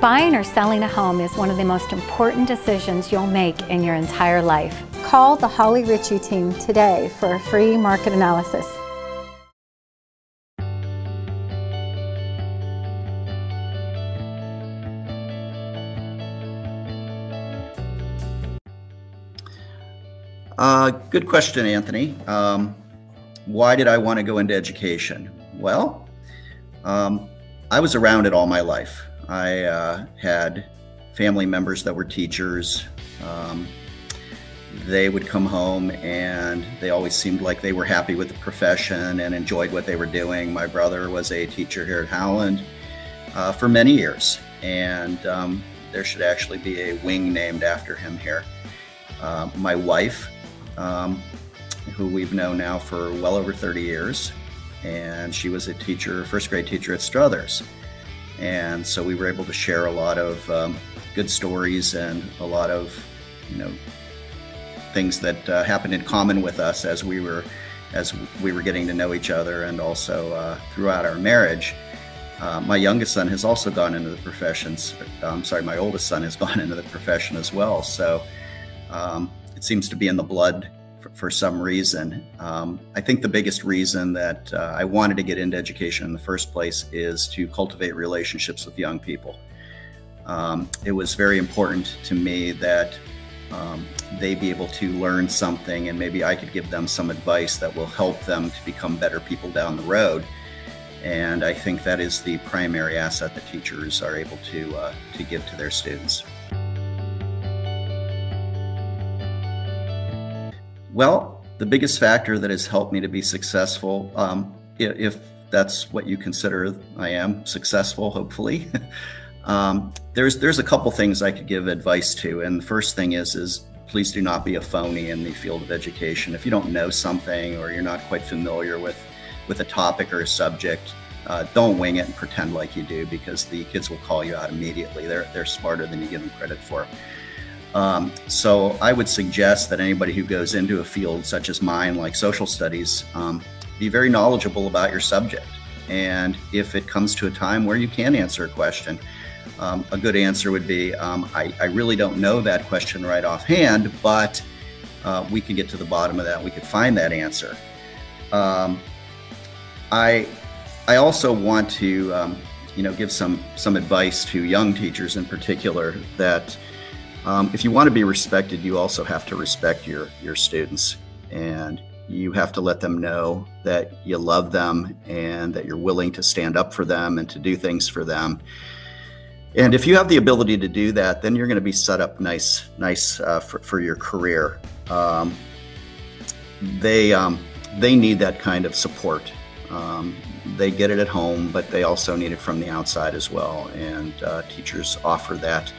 Buying or selling a home is one of the most important decisions you'll make in your entire life. Call the Holly Ritchie team today for a free market analysis. Uh, good question, Anthony. Um, why did I want to go into education? Well, um, I was around it all my life. I uh, had family members that were teachers. Um, they would come home and they always seemed like they were happy with the profession and enjoyed what they were doing. My brother was a teacher here at Howland uh, for many years, and um, there should actually be a wing named after him here. Uh, my wife, um, who we've known now for well over 30 years, and she was a teacher, first grade teacher at Struthers. And so we were able to share a lot of um, good stories and a lot of, you know, things that uh, happened in common with us as we were as we were getting to know each other and also uh, throughout our marriage. Uh, my youngest son has also gone into the professions. I'm sorry, my oldest son has gone into the profession as well. So um, it seems to be in the blood for, for some reason. Um, I think the biggest reason that uh, I wanted to get into education in the first place is to cultivate relationships with young people. Um, it was very important to me that um, they be able to learn something and maybe I could give them some advice that will help them to become better people down the road. And I think that is the primary asset that teachers are able to, uh, to give to their students. Well, the biggest factor that has helped me to be successful, um, if that's what you consider I am successful, hopefully, Um, there's there's a couple things I could give advice to, and the first thing is is please do not be a phony in the field of education. If you don't know something or you're not quite familiar with with a topic or a subject, uh, don't wing it and pretend like you do because the kids will call you out immediately. They're they're smarter than you give them credit for. Um, so I would suggest that anybody who goes into a field such as mine, like social studies, um, be very knowledgeable about your subject. And if it comes to a time where you can answer a question, um, a good answer would be um, I, I, really don't know that question right offhand, but uh, we could get to the bottom of that. We could find that answer. Um, I, I also want to, um, you know, give some some advice to young teachers in particular that um, if you want to be respected, you also have to respect your your students, and you have to let them know that you love them and that you're willing to stand up for them and to do things for them. And if you have the ability to do that, then you're going to be set up nice, nice uh, for, for your career. Um, they um, they need that kind of support. Um, they get it at home, but they also need it from the outside as well. And uh, teachers offer that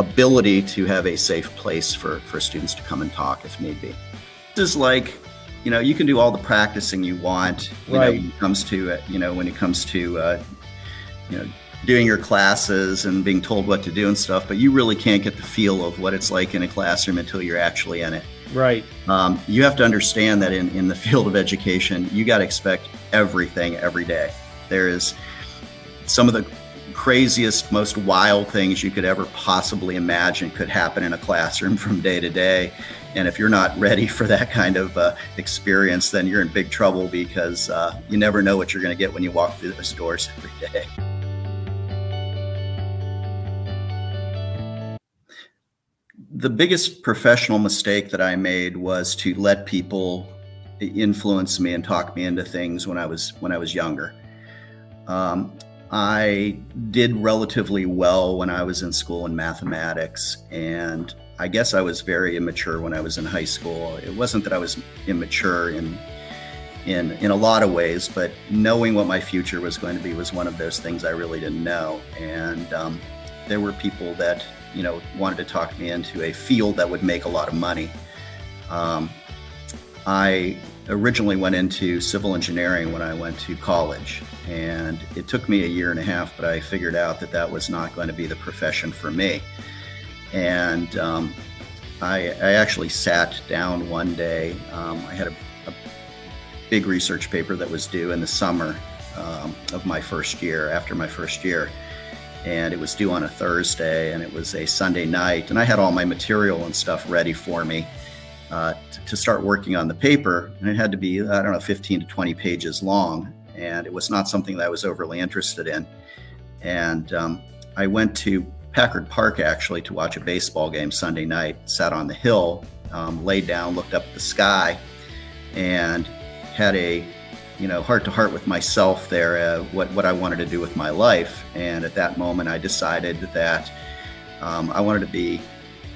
ability to have a safe place for, for students to come and talk if need be. This is like, you know, you can do all the practicing you want. You right. know, when it comes to, uh, you know, when it comes to, uh, you know, doing your classes and being told what to do and stuff, but you really can't get the feel of what it's like in a classroom until you're actually in it. Right. Um, you have to understand that in, in the field of education, you got to expect everything every day. There is some of the craziest, most wild things you could ever possibly imagine could happen in a classroom from day to day. And if you're not ready for that kind of uh, experience, then you're in big trouble because uh, you never know what you're going to get when you walk through those doors every day. the biggest professional mistake that I made was to let people influence me and talk me into things when I was when I was younger. Um, I did relatively well when I was in school in mathematics, and I guess I was very immature when I was in high school. It wasn't that I was immature in in in a lot of ways, but knowing what my future was going to be was one of those things I really didn't know. And um, there were people that you know, wanted to talk me into a field that would make a lot of money. Um, I originally went into civil engineering when I went to college, and it took me a year and a half, but I figured out that that was not going to be the profession for me. And um, I, I, actually sat down one day. Um, I had a, a, big research paper that was due in the summer um, of my first year, after my first year and it was due on a Thursday, and it was a Sunday night, and I had all my material and stuff ready for me uh, to, start working on the paper, and it had to be I don't know 15 to 20 pages long, and it was not something that I was overly interested in, and um, I went to Packard Park actually to watch a baseball game Sunday night. Sat on the hill, um, laid down, looked up at the sky, and had a you know heart to heart with myself there. Uh, what what I wanted to do with my life, and at that moment I decided that um, I wanted to be.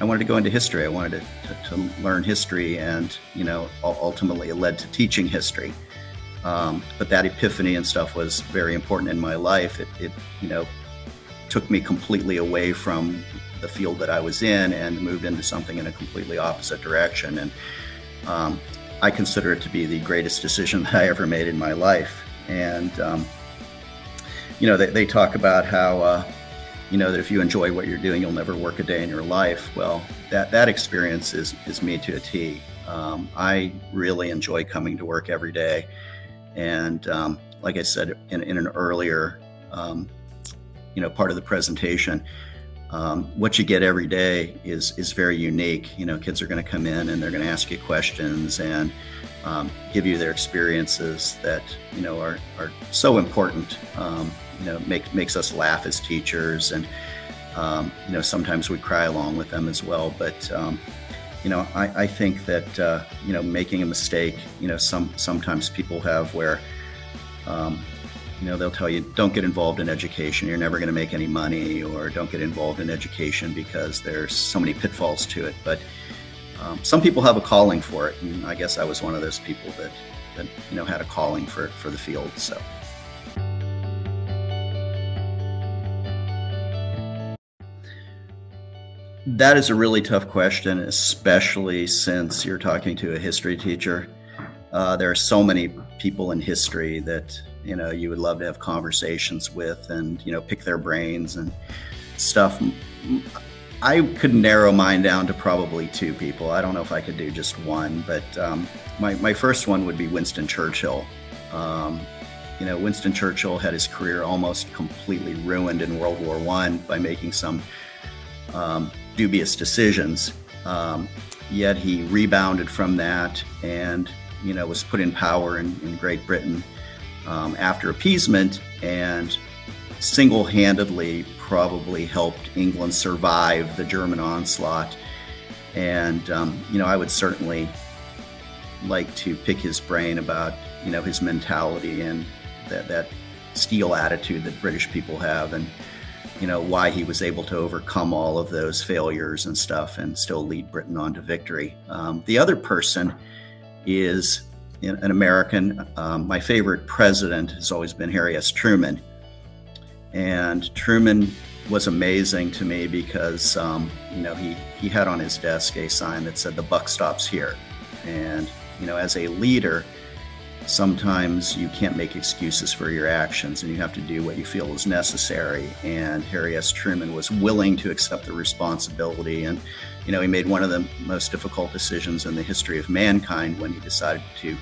I wanted to go into history. I wanted to, to, to learn history, and you know, ultimately it led to teaching history. Um, but that epiphany and stuff was very important in my life. It, it, you know, took me completely away from the field that I was in and moved into something in a completely opposite direction. And um, I consider it to be the greatest decision that I ever made in my life. And, um, you know, they, they, talk about how, uh, you know, that if you enjoy what you're doing, you'll never work a day in your life. Well, that, that experience is, is me to a T. Um, I really enjoy coming to work every day. And um, like I said in, in an earlier um, you know part of the presentation. Um, what you get every day is is very unique. You know, kids are going to come in and they're going to ask you questions and um, give you their experiences that you know are are so important. You know, make makes us laugh as teachers, and um, you know sometimes we cry along with them as well. But um, you know, I, I think that uh, you know making a mistake. You know, some sometimes people have where um, you know, they'll tell you, don't get involved in education. You're never going to make any money, or don't get involved in education because there's so many pitfalls to it. But um, some people have a calling for it, and I guess I was one of those people that, that you know, had a calling for for the field. So. That is a really tough question, especially since you're talking to a history teacher. Uh, there are so many people in history that you know you would love to have conversations with and you know pick their brains and stuff. I could narrow mine down to probably two people. I don't know if i could do just one but um, my, my first one would be winston churchill. Um, you know winston churchill had his career almost completely ruined in world war one by making some um, dubious decisions um, yet he rebounded from that and you know was put in power in, in great britain um, after appeasement and single handedly probably helped England survive the German onslaught. And, um, you know, I would certainly like to pick his brain about, you know, his mentality and that, that steel attitude that British people have and, you know, why he was able to overcome all of those failures and stuff and still lead Britain on to victory. Um, the other person is an American. Um, my favorite president has always been Harry S. Truman. And Truman was amazing to me because, um, you know, he, he had on his desk a sign that said, the buck stops here. And, you know, as a leader, sometimes you can't make excuses for your actions and you have to do what you feel is necessary. And Harry S. Truman was willing to accept the responsibility. And, you know, he made one of the most difficult decisions in the history of mankind when he decided to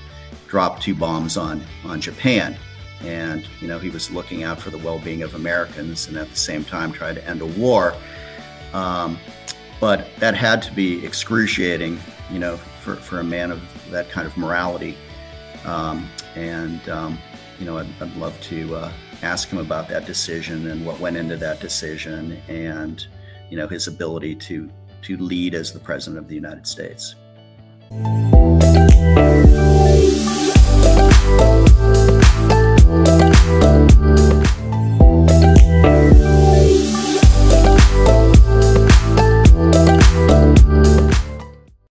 drop two bombs on, on Japan. And, you know, he was looking out for the well being of Americans and at the same time try to end a war. Um, but that had to be excruciating, you know, for, for a man of that kind of morality. Um, and, um, you know, I'd, I'd love to uh, ask him about that decision and what went into that decision and, you know, his ability to, to lead as the President of the United States.